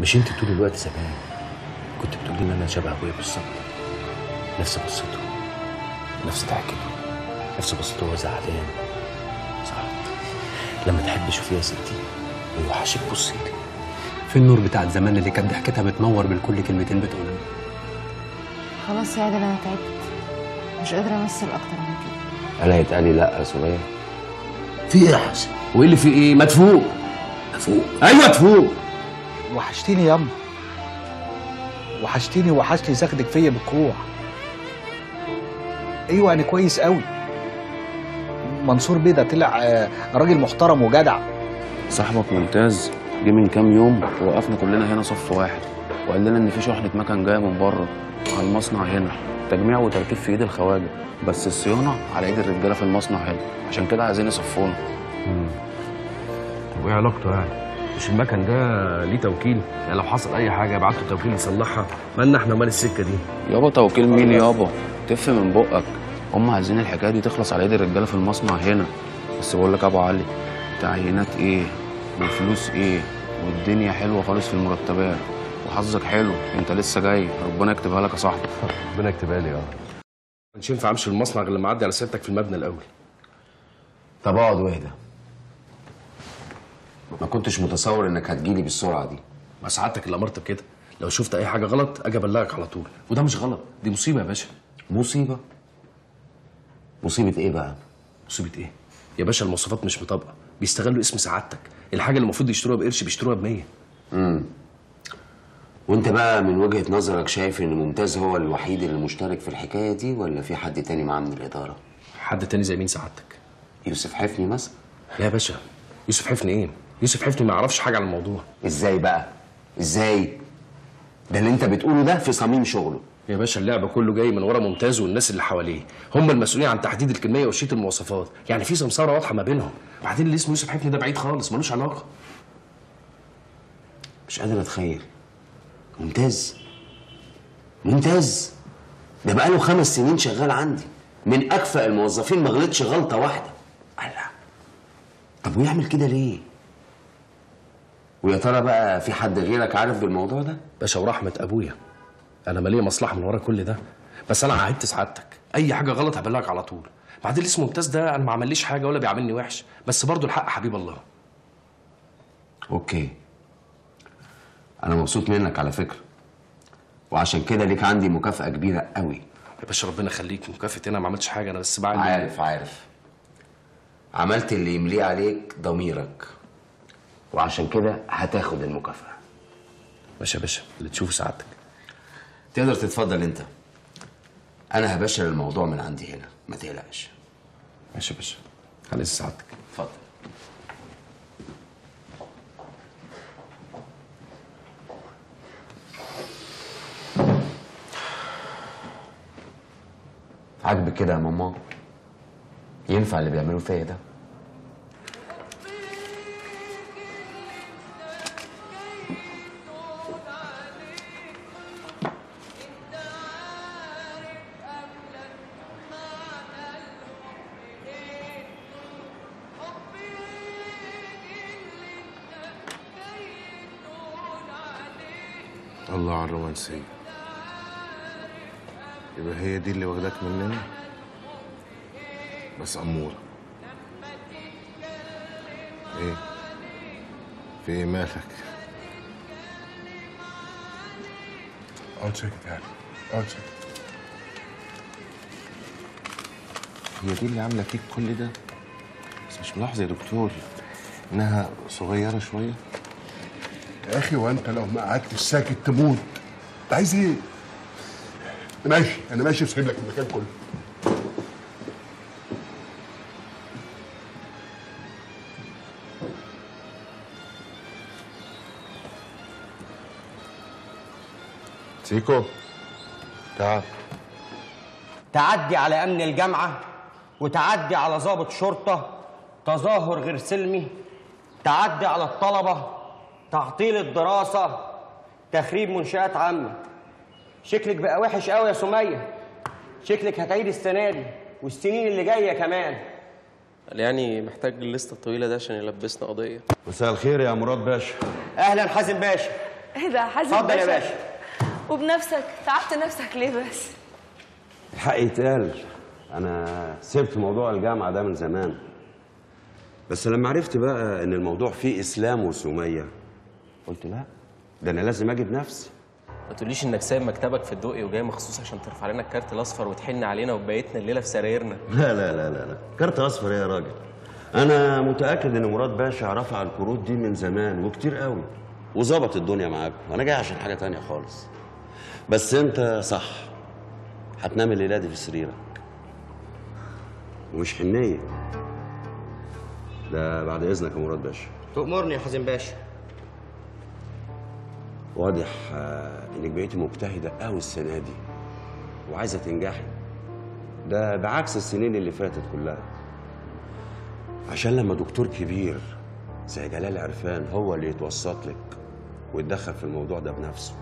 مش انت طول الوقت زمان كنت بتقولي إن أنا شبه أبويا بالظبط. نفس بصته نفس ضحكته. نفس بصته وهو زعلان. صح. لما تحب شوفي يا ستي. ويوحشك. بصي. لي في النور بتاعت زمان اللي كانت ضحكتها بتنور بالكل كلمتين بتقولهم. خلاص يا عادل أنا تعبت. مش قادرة أمثل أكتر من كده. أنا هيتقال لي لأ يا صغير في إيه يا حسن؟ وإيه اللي في إيه؟ ما تفوق. فوق أيوه تفوق. وحشتيني ياما. وحشتيني وحشتي ساخدك فيا بالكوع. أيوه أنا كويس قوي منصور بيه ده طلع آه، راجل محترم وجدع. صاحبك ممتاز. جه من كام يوم وقفنا كلنا هنا صف واحد. وقال لنا إن في شحنة مكن جاية من بره على المصنع هنا. تجميع وتركيب في إيد الخواجة. بس الصيانة على إيد الرجالة في المصنع هنا. عشان كده عايزين يصفونا. طب وايه علاقته يعني؟ مش المكن ده ليه توكيل؟ يعني لو حصل أي حاجة يبعتوا توكيل يصلحها مالنا إحنا مال السكة دي؟ يابا توكيل مين يابا؟ تف من بقك. هم عايزين الحكاية دي تخلص على إيد الرجالة في المصنع هنا. بس بقول لك يا أبو علي تعيينات إيه؟ وفلوس إيه؟ والدنيا حلوة خالص في المرتبات. وحظك حلو أنت لسه جاي. ربنا يكتبها لك يا صاحبي. ربنا يكتبها لي آه مش ينفع أمشي المصنع غير لما أعدي على سيادتك في المبنى الأول. طب اقعد واهدى. ما كنتش متصور إنك هتجيلي بالسرعة دي. ما سعادتك اللي امرت بكده لو شفت أي حاجة غلط أجي أبلغك على طول. وده مش غلط دي مصيبة يا باشا. مصيبة؟ مصيبة إيه بقى؟ مصيبة إيه؟ يا باشا المواصفات مش مطابقه بيستغلوا اسم سعادتك. الحاجة اللي المفروض يشتروها بقرش بيشتروها ب 100 امم وأنت بقى من وجهة نظرك شايف إن ممتاز هو الوحيد اللي مشترك في الحكاية دي ولا في حد تاني معاه من الإدارة؟ حد تاني زي مين سعادتك؟ يوسف حفني مثلا. لا يا باشا. يوسف حفني إيه؟ يوسف حفني ما يعرفش حاجة عن الموضوع. إزاي بقى؟ إزاي؟ ده اللي أنت بتقوله ده في صميم شغله. يا باشا اللعب كله جاي من ورا ممتاز والناس اللي حواليه. هم المسؤولين عن تحديد الكمية وشيت المواصفات. يعني في سمسارة واضحة ما بينهم. بعدين اللي اسمه يوسف حفني ده بعيد خالص؟ ملوش علاقة. مش قادر أتخيل. ممتاز. ممتاز. ده بقاله خمس سنين شغال عندي. من أكفأ الموظفين ما غلطش غلطة واحدة. الله. طب ويعمل كده ليه؟ ويا ترى بقى في حد غيرك عارف بالموضوع ده؟ باشا ورحمة أبويا أنا مالية مصلحة من ورا كل ده بس أنا عهدت سعادتك. أي حاجة غلط هبلغك على طول. بعدين اللي اسمه ممتاز ده أنا ما عمليش حاجة ولا بيعاملني وحش بس برضه الحق حبيب الله. أوكي. أنا مبسوط منك على فكرة. وعشان كده ليك عندي مكافأة كبيرة قوي. يا باشا ربنا يخليك مكافأة أنا ما عملتش حاجة أنا بس بعمل. عارف عارف. عملت اللي يمليه عليك ضميرك. وعشان كده هتاخد المكافأة. ماشي يا باشا اللي تشوفه سعادتك. تقدر تتفضل انت. أنا هبشر الموضوع من عندي هنا ما تقلقش. ماشي باشا على سعادتك. اتفضل. عاجبك كده يا ماما؟ ينفع اللي بيعملوه فيا ده؟ الرومانسية يبقى هي دي اللي واخداك مننا؟ بس أمورة إيه؟ في إيه مالك؟ اقعد ساكت يعني اقعد ساكت هي دي اللي عاملة فيك كل ده؟ بس مش ملاحظة يا دكتور إنها صغيرة شوية؟ يا أخي وأنت لو ما قعدتش ساكت تموت. انت عايز إيه؟ ماشي أنا ماشي وسايب لك المكان كله سيكو تعال تعدي على أمن الجامعة وتعدي على ضابط شرطة تظاهر غير سلمي تعدي على الطلبة تعطيل الدراسة تخريب منشآت عامة. شكلك بقى وحش قوي يا سمية. شكلك هتعيد السنة دي والسنين اللي جاية كمان. قال يعني محتاج الليسته الطويلة دي عشان يلبسنا قضية. مساء الخير يا مراد باشا. أهلا حازم باشا. إيه ده حازم اتفضل يا باشا. وبنفسك تعبت نفسك ليه بس؟ الحق يتقال أنا سبت موضوع الجامعة ده من زمان. بس لما عرفت بقى إن الموضوع فيه إسلام وسمية قلت لا. ده أنا لازم أجي بنفسي ما تقوليش إنك سايب مكتبك في الدقي وجاي مخصوص عشان ترفع لنا الكارت الأصفر وتحن علينا وبيتنا الليلة في سرايرنا. لا لا لا لا لا. كارت أصفر يا راجل. أنا متأكد إن مراد باشا رفع الكروت دي من زمان وكتير قوي وظبط الدنيا معاكم. وأنا جاي عشان حاجة تانية خالص. بس أنت صح. هتنام الليلة دي في سريرك. ومش حنية. ده بعد إذنك يا مراد باشا. تؤمرني يا حازم باشا. واضح آه، إنك بقيتي مجتهدة قوي السنة دي وعايزة تنجحي. ده بعكس السنين اللي فاتت كلها. عشان لما دكتور كبير زي جلال عرفان هو اللي يتوسط لك ويتدخل في الموضوع ده بنفسه.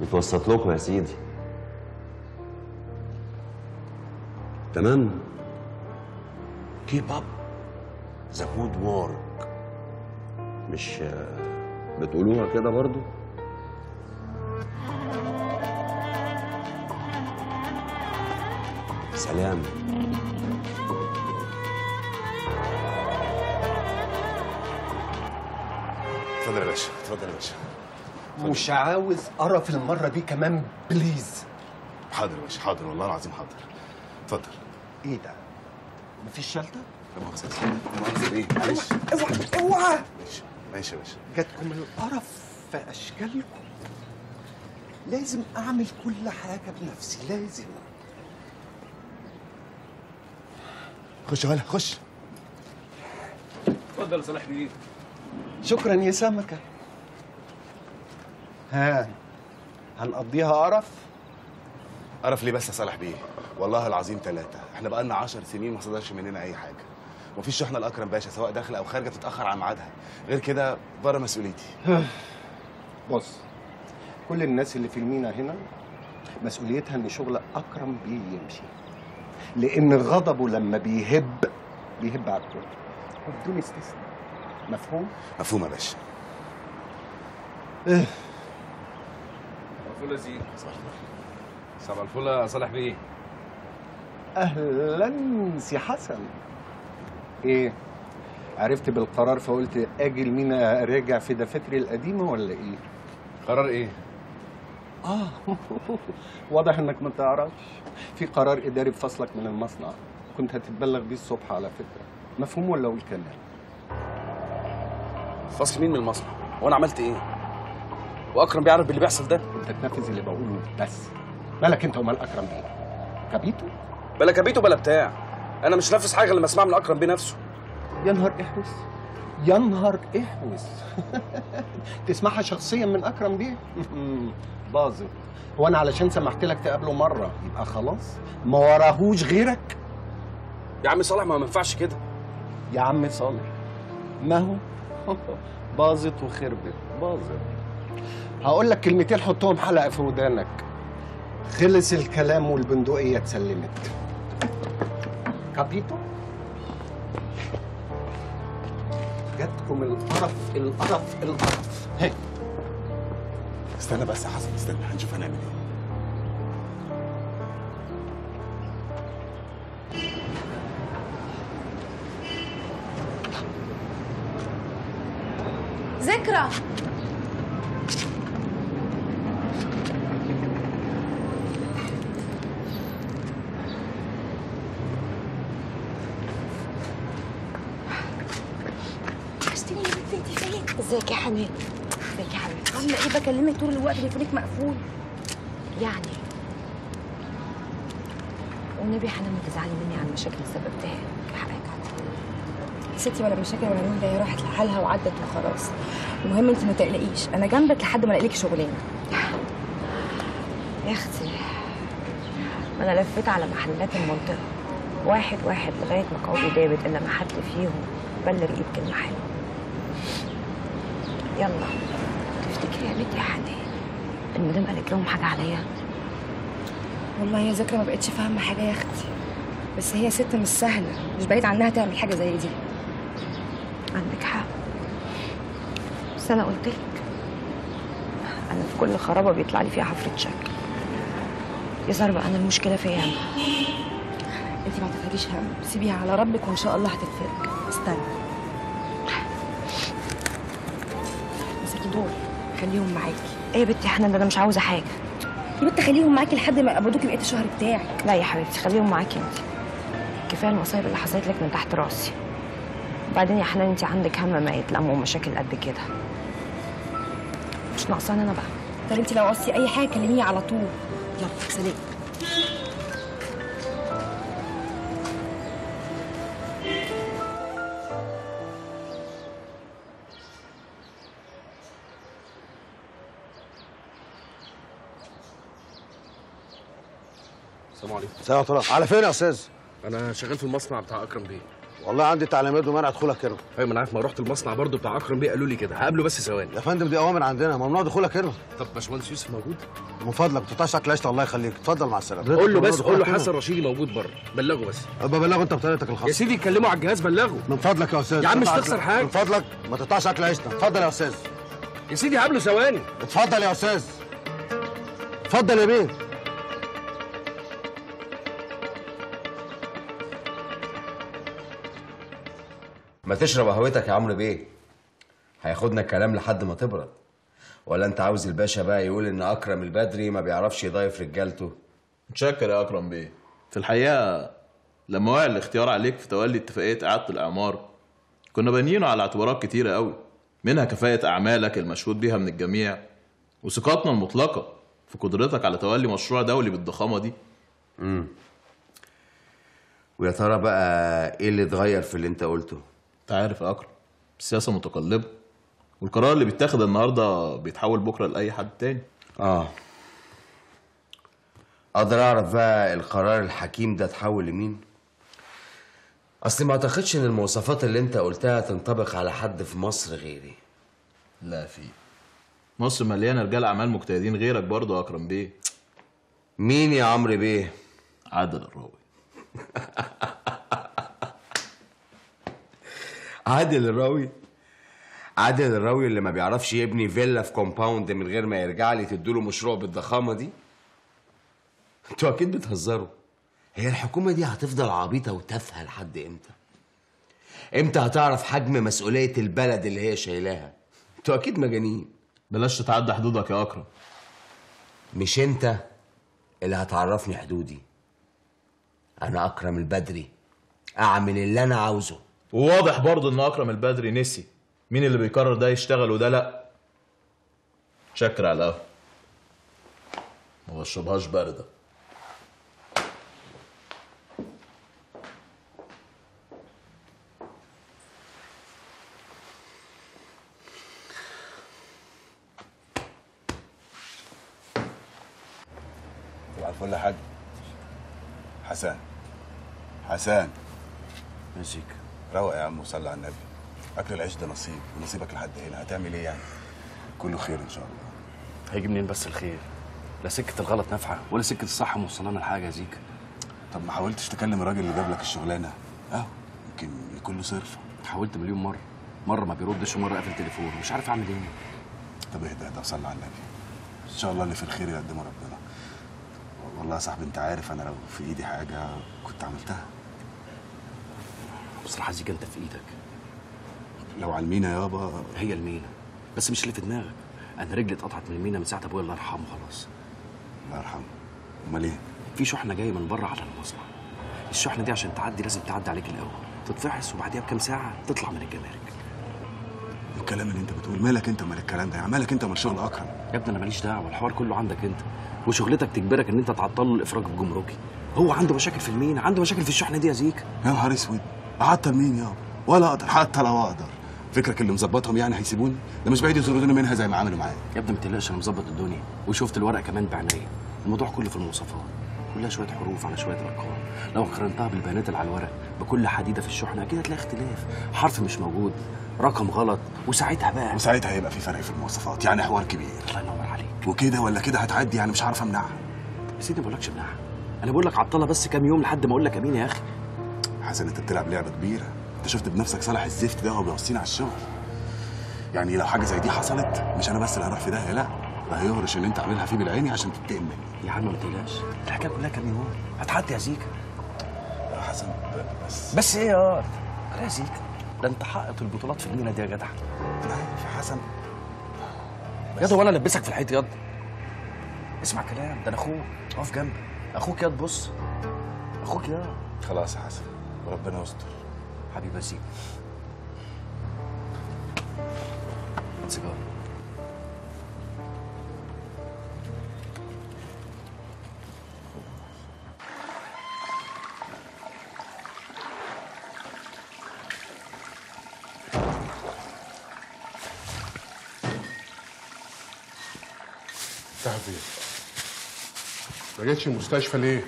يتوسط لكم يا سيدي. تمام؟ keep up the good work مش بتقولوها كده برضو سلام. اتفضل يا باشا اتفضل يا باشا. مش عاوز قرف المرة دي كمان بليز حاضر يا باشا حاضر والله العظيم حاضر. اتفضل. إيه ده؟ مفيش شلتة؟ لا مؤاخذة يا سيدي. لا مؤاخذة إيه معلش. أوعى. اوعى ماشي ماشي يا باشا. جاتكم القرف في أشكالكم. لازم أعمل كل حاجة بنفسي لازم. خش يا ولا خش. اتفضل يا صلاح بيه شكرا يا سمكة. ها هنقضيها قرف؟ قرف ليه بس يا صالح بيه والله العظيم ثلاثة إحنا بقالنا 10 سنين ما صدرش مننا أي حاجة. ومفيش شحنة لأكرم باشا سواء داخلة أو خارجة تتأخر عن ميعادها. غير كده بره مسؤوليتي. بص كل الناس اللي في المينا هنا مسؤوليتها إن شغل أكرم بيه يمشي لأن غضبه لما بيهب بيهب على الكل. وبدون استثناء. مفهوم؟ مفهوم يا باشا. إيه. الفل يا زين صباح الفل يا صالح بيه. أهلا سي حسن. إيه؟ عرفت بالقرار فقلت أجي المينا راجع في دفاتري القديمة ولا إيه؟ قرار إيه؟ آه. واضح إنك ما تعرفش. في قرار إداري بفصلك من المصنع. كنت هتتبلغ بيه الصبح على فكرة. مفهوم ولا أقول كلام؟ فصل مين من المصنع؟ وأنا عملت إيه؟ وأكرم بيعرف باللي بيحصل ده؟ أنت تنفذ اللي بقوله بس. مالك أنت ومال أكرم بيه كبيته بلا كبيته بلا بتاع. أنا مش نافذ حاجة لما اسمعها من أكرم بيه نفسه. يا نهار إحوس. يا نهار إحوس. تسمعها شخصيا من أكرم بيه؟ باظت. هو أنا علشان سمحت لك تقابله مرة يبقى خلاص. ما وراهوش غيرك. يا عم صالح ما ما ينفعش كده. يا عم صالح ما هو؟ باظت وخربت. باظت. هقول لك كلمتين حطهم حلقة في ودانك. خلص الكلام والبندقية اتسلمت. كابيتو. جاتكم القرف القرف القرف. هي. استنى بس يا حسن استنى هنشوف هنعمل إيه. ذكرى وحشتيني يا بنتي انت فين؟ ازيك يا حنان؟ ازيك يا حبيبتي؟ عاملة إيه بكلمك طول الوقت تليفونك مقفول. يعني. والنبي حنان ما تزعلي مني على المشاكل اللي سببتها. لك حقك ستي ولا مشاكل ولا ده هي راحت لحالها وعدت وخلاص. المهم انت ما تقلقيش. أنا جنبك لحد ما الاقي لك شغلانة. يا أختي ما أنا لفيت على محلات المنطقة. واحد واحد لغاية ما قعدوا دابت إلا ما حد فيهم بل رقيب كلمة حلوة. يلا. يا بنتي يا حنان المدام قالت لهم حاجة عليا؟ والله يا ذكرى ما بقتش فاهمة حاجة يا أختي. بس هي ست مش سهلة. مش بعيد عنها تعمل حاجة زي دي. عندك حق. بس أنا قلت لك أنا في كل خرابة بيطلع لي فيها حفرة شك. يظهر بقى أنا المشكلة فيا أنا. أنت ما تخليش هم سيبيها على ربك وإن شاء الله هتتفرج استنى. خليهم معاكي. إيه يا بنتي حنان ده أنا مش عاوزة حاجة. يا بنتي خليهم معاكي لحد ما يقبضوكي بقية الشهر بتاعك. لا يا حبيبتي خليهم معاكي انت كفاية المصايب اللي حصلت لك من تحت راسي. وبعدين يا حنان انت عندك هم ما يتلم ومشاكل قد كده. مش ناقصاني أنا بقى. طب انت لو عوزتي أي حاجة كلميني على طول. يلا سلام. سلام طلع. على فين يا أستاذ؟ أنا شغال في المصنع بتاع أكرم بيه. والله عندي تعليمات ومنع دخولك هنا. أيوه ما أنا عارف ما رحت المصنع برضو بتاع أكرم بيه قالوا لي كده. هقابله بس ثواني. يا فندم دي أوامر عندنا. ممنوع دخولك هنا. طب باشمهندس يوسف موجود؟ من فضلك ما تقطعش أكل الله يخليك. اتفضل مع السلامة. قول له بس قول له. حسن رشيدي موجود بره. بلغه بس. ابقى بلغه أنت بطريقتك الخاصة. يا سيدي اتكلموا على الجهاز بلغه. من فضلك يا أستاذ. يا عم مش تخسر حاجة. من فضلك. ما تقطعش أكل عيشتك اتفضل يا أستاذ. يا سيدي هقابله ثواني. اتفضل يا أستاذ. اتفضل يا بيه. ما تشرب قهوتك يا عمرو بيه. هياخدنا الكلام لحد ما تبرد. ولا انت عاوز الباشا بقى يقول ان اكرم البدري ما بيعرفش يضايف رجالته؟ متشكر يا اكرم بيه. في الحقيقة لما وقع الاختيار عليك في تولي اتفاقية إعادة الإعمار كنا بانيينه على اعتبارات كتيرة قوي منها كفاءة أعمالك المشهود بيها من الجميع وثقتنا المطلقة في قدرتك على تولي مشروع دولي بالضخامة دي. امم ويا ترى بقى إيه اللي اتغير في اللي انت قلته؟ انت عارف يا اكرم السياسة متقلبة. والقرار اللي بيتاخد النهارده بيتحول بكرة لأي حد تاني. آه. أقدر أعرف بقى القرار الحكيم ده اتحول لمين؟ أصل ما أعتقدش إن المواصفات اللي أنت قلتها تنطبق على حد في مصر غيري. لا في. مصر مليانة رجال أعمال مجتهدين غيرك برضه يا أكرم بيه. مين يا عمرو بيه؟ عادل الراوي عادل الراوي. عادل الراوي اللي ما بيعرفش يبني فيلا في كومباوند من غير ما يرجع لي تدوله مشروع بالضخامة دي. أنتوا أكيد بتهزروا. هي الحكومة دي هتفضل عبيطة وتافهة لحد إمتى؟ إمتى هتعرف حجم مسؤولية البلد اللي هي شايلاها؟ أنتوا أكيد مجانين. بلاش تتعدى حدودك يا أكرم. مش إنت اللي هتعرفني حدودي. أنا أكرم البدري. أعمل اللي أنا عاوزه. وواضح برضه إن أكرم البدري نسي. مين اللي بيقرر ده يشتغل وده لأ؟ شكر على القهوة. ما بشربهاش باردة. طبعا الفل يا حاج حسن حسن. مزيك روق يا عم وصلي على النبي. أكل العيش ده نصيب ونصيبك لحد هنا. هتعمل إيه يعني؟ كله خير إن شاء الله. هيجي منين بس الخير؟ لا سكة الغلط نافعة ولا سكة الصح موصلانا لحاجه يا زيك. طب ما حاولتش تكلم الراجل اللي جاب لك الشغلانة؟ آه يمكن يكون له صرف. حاولت مليون مرة. مرة ما بيردش ومرة قافل تليفون مش عارف أعمل إيه. طب اهدى اهدى وصلي على النبي. إن شاء الله اللي في الخير يقدمه ربنا. والله يا صاحبي أنت عارف أنا لو في إيدي حاجة كنت عملتها. بصراحة زيك انت في إيدك. لو على المينا يابا. هي المينا بس مش اللي في دماغك. أنا رجلي اتقطعت من المينا من ساعة ابويا الله يرحمه خلاص. الله يرحمه. امال إيه؟ في شحنة جاية من بره على المصنع. الشحنة دي عشان تعدي لازم تعدي عليك الأول. تتفحص وبعديها بكام ساعة تطلع من الجمارك. الكلام اللي انت بتقول مالك انت ومال الكلام ده يعني؟ مالك انت ومال شغل أكرم؟ يا ابني أنا ماليش دعوة الحوار كله عندك انت. وشغلتك تجبرك إن انت تعطل الإفراج الجمركي هو عنده مشاكل في المينا عنده مشاكل في الشحنة دي يا زيك يا نهار أسود. اعطل مين يابا ولا أقدر حتى لو أقدر. فكرك اللي مظبطهم يعني هيسيبوني؟ ده مش بعيد يطردوني منها زي ما عملوا معايا. يا ابني ما تقلقش أنا مظبط الدنيا. وشفت الورق كمان بعناية الموضوع كله في المواصفات. كلها شوية حروف على شوية أرقام. لو قارنتها بالبيانات اللي على الورق بكل حديدة في الشحنة أكيد هتلاقي اختلاف. حرف مش موجود رقم غلط وساعتها بقى وساعتها هيبقى في فرق في المواصفات يعني حوار كبير. الله ينور عليك. وكده ولا كده هتعدي؟ يعني مش عارف أمنعها. يا سيدي ما بقولكش أمنعها. أنا بقول لك عطلها بس كام يوم لحد ما أقول لك أمين يا أخي. حسن أنت بتلعب لعبة كبيرة. أنت شفت بنفسك صالح الزفت ده وهو بيوصينا على الشغل. يعني لو حاجة زي دي حصلت مش أنا بس اللي هروح في داهية لا. ده هيهرش اللي أنت عاملها فيه بالعيني عشان تنتقم مني. يا عم ما تقلقش. الحكاية كلها كام يوم هتعدي يا زيكا. يا حسن بس. بس إيه يا يا زيكا؟ ده أنت حققت البطولات في المينا دي يا جدع. أنا عارف يا حسن. ياض وأنا البسك في الحيط ياض؟ اسمع كلام ده أنا أخوك. أقف جنبي. أخوك ياض بص. أخوك ياض. خلاص يا حسن. وربنا يستر حبيبي إيه؟ ما جيتش المستشفى ليه؟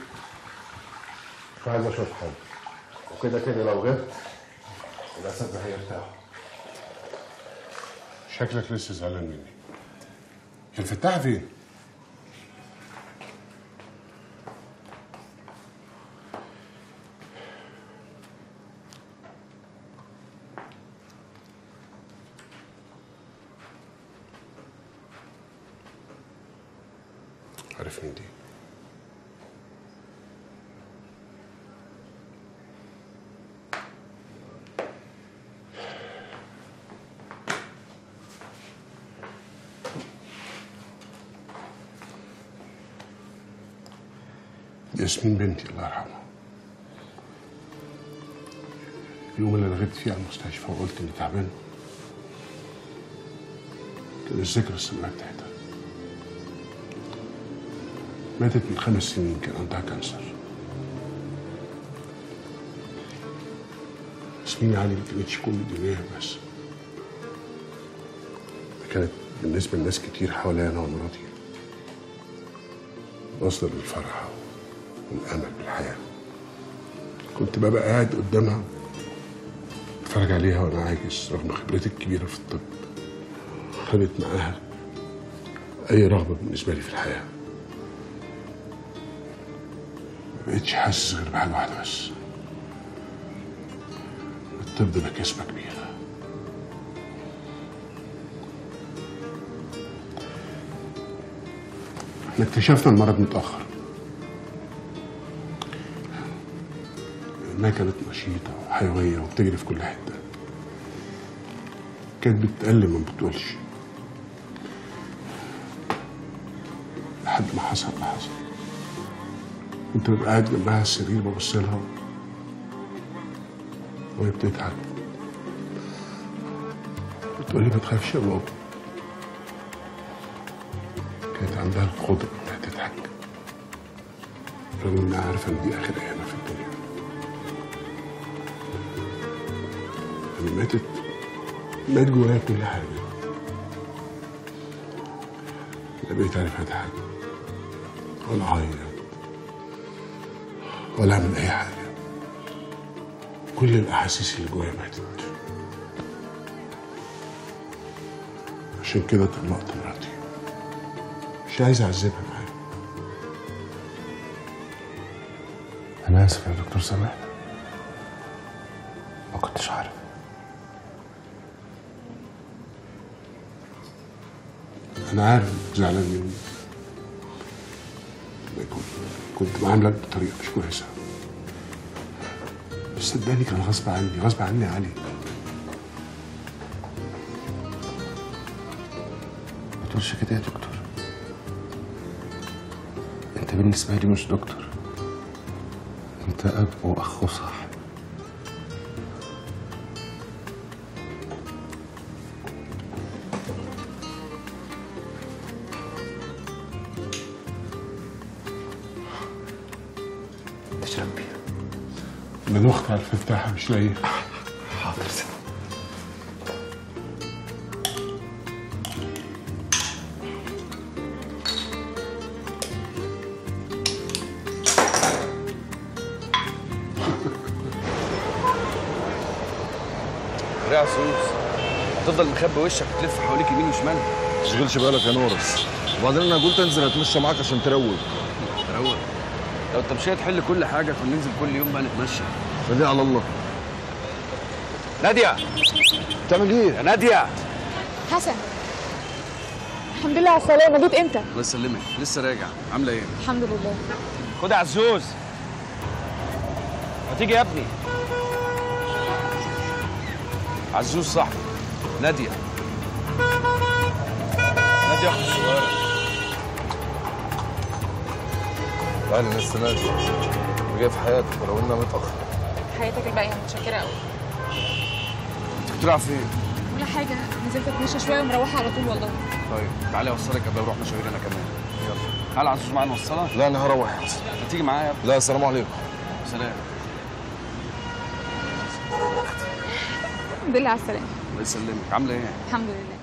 مش عايز أشوف حاجة وكده كده لو غبت الاساتذه هيرتاحوا شكلك لسه زعلان مني الفتاح فين؟ عارف مين دي؟ ياسمين بنتي الله يرحمها. اليوم اللي أنا غبت فيه على المستشفى وقلت إني تعبان كان الذكرى السنوية بتاعتها. ماتت من خمس سنين كان عندها كانسر. ياسمين علي ما كانتش كل دنياها بس. كانت بالنسبة لناس كتير حواليا أنا ومراتي. مصدر للفرحة والأمل بالحياة. كنت ببقى قاعد قدامها اتفرج عليها وأنا عاجز رغم خبرتي الكبيرة في الطب. خدت معاها أي رغبة بالنسبة لي في الحياة. ما بقتش حاسس غير بحاجة واحدة بس. الطب ده كسبة كبيرة. إحنا اكتشفنا المرض متأخر. إنها كانت نشيطة وحيوية وبتجري في كل حتة. كانت بتتألم ما بتقولش. لحد ما حصل اللي حصل. كنت ببقى قاعد جنبها على السرير ببص لها. وهي بتضحك. بتقول لي ما تخافش يا بابا. كانت عندها القدرة إنها تضحك. رغم إنها عارفة إن دي آخر أيامها. ماتت مات جوايا كل حاجة. لا بقيت عارف أضحك ولا أعيط ولا أعمل أي حاجة. كل الأحاسيس اللي جوايا ماتت. عشان كده طلقت مراتي. مش عايز أعذبها معايا. أنا آسف يا دكتور سامحني أنا عارف زعلان مني. كنت بعاملك بطريقة مش كويسة. بس صدقني كان غصب عني غصب عني علي. ما تقولش كده يا دكتور. أنت بالنسبة لي مش دكتور. أنت أب وأخ وصاحب. من أختها الفتاحة مش لاقيها حاضر. ريع سوس. هتفضل مخبي وشك وتلف حواليك يمين وشمال. ما تشغلش بالك يا نورس. وبعدين أنا قلت انزل أتمشى معاك عشان تروق. تروق؟ لو انت مش هتحل كل حاجة كنا ننزل كل يوم بقى نتمشى. خليها على الله. نادية. بتعمل إيه؟ يا نادية. حسن الحمد لله على السلامة. جيت إمتى؟ الله يسلمك. لسه راجع. عاملة إيه؟ الحمد لله. خد يا عزوز. ما تيجي يا ابني؟ عزوز صاحبي. نادية. نادية أختي الصغيره أهلا لسه نادي جاي في حياتك ولو إنها متاخر حياتك الباقية متشكرة قوي انت بتروح فين ولا حاجة. نزلت اتمشى شوية ومروحة على طول والله. طيب تعالى أوصلك قبل أروح مشاوير أنا كمان. يلا. تعالى عزوز معايا نوصلها لا أنا هروح. ما تيجي معايا؟ يا لا السلام عليكم. سلام. الحمد لله على السلامة. الله يسلمك. عاملة إيه؟ الحمد لله.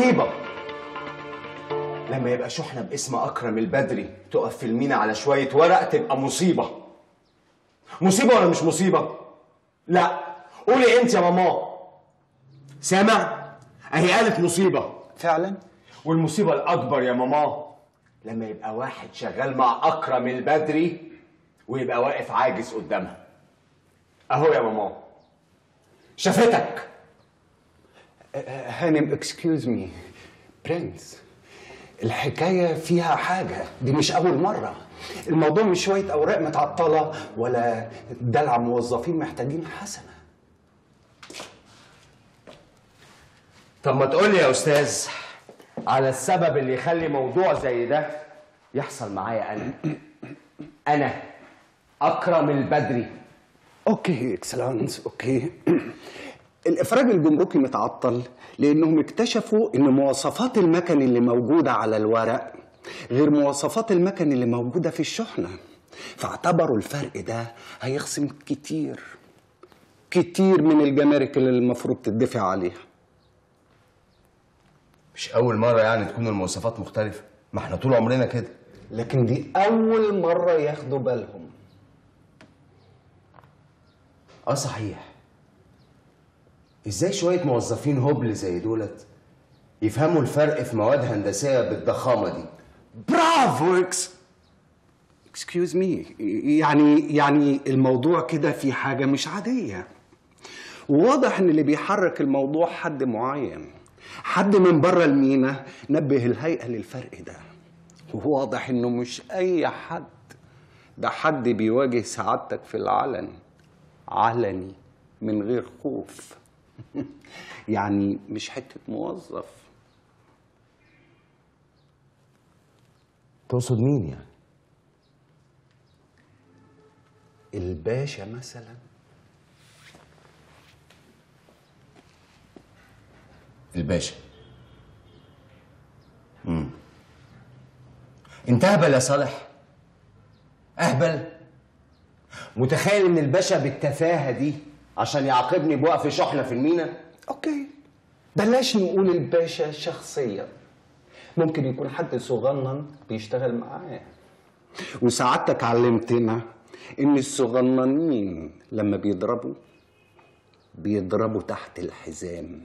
مصيبة. لما يبقى شحنة باسم أكرم البدري تقف في المينا على شوية ورق تبقى مصيبة. مصيبة ولا مش مصيبة؟ لا. قولي أنت يا ماما. سامع؟ أهي قالت مصيبة. فعلا؟ والمصيبة الأكبر يا ماما لما يبقى واحد شغال مع أكرم البدري ويبقى واقف عاجز قدامها. أهو يا ماما. شافتك. هانم excuse me برنس الحكاية فيها حاجة. دي مش أول مرة. الموضوع مش شوية أوراق متعطلة ولا دلع موظفين محتاجين حسنة. طب ما تقول لي يا أستاذ على السبب اللي يخلي موضوع زي ده يحصل معايا أنا. أنا أكرم البدري. okay excellence. okay. الإفراج الجمركي متعطل لأنهم اكتشفوا إن مواصفات المكن اللي موجودة على الورق غير مواصفات المكن اللي موجودة في الشحنة. فاعتبروا الفرق ده هيخصم كتير كتير من الجمارك اللي المفروض تدفع عليها. مش أول مرة يعني تكون المواصفات مختلفة؟ ما إحنا طول عمرنا كده. لكن دي أول مرة ياخدوا بالهم. آه صحيح. إزاي شوية موظفين هبل زي دولت يفهموا الفرق في مواد هندسية بالضخامة دي؟ برافو إكس. excuse me يعني يعني الموضوع كده في حاجة مش عادية. وواضح إن اللي بيحرك الموضوع حد معين حد من بره المينا نبه الهيئة للفرق ده. وواضح إنه مش أي حد ده حد بيواجه سعادتك في العلن علني من غير خوف. يعني مش حتة موظف. تقصد مين يعني؟ الباشا مثلا. الباشا. امم انت اهبل يا صالح. أهبل. متخيل إن الباشا بالتفاهة دي عشان يعاقبني بوقف شحنة في المينا؟ أوكي. بلاش نقول الباشا شخصيا. ممكن يكون حد صغنن بيشتغل معاه. وسعادتك علمتنا إن الصغننين لما بيضربوا بيضربوا تحت الحزام.